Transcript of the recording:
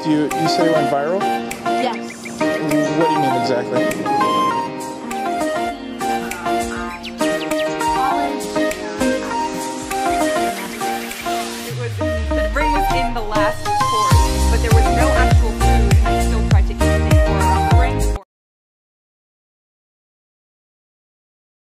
with you. You said it went viral? Yes. What do you mean exactly?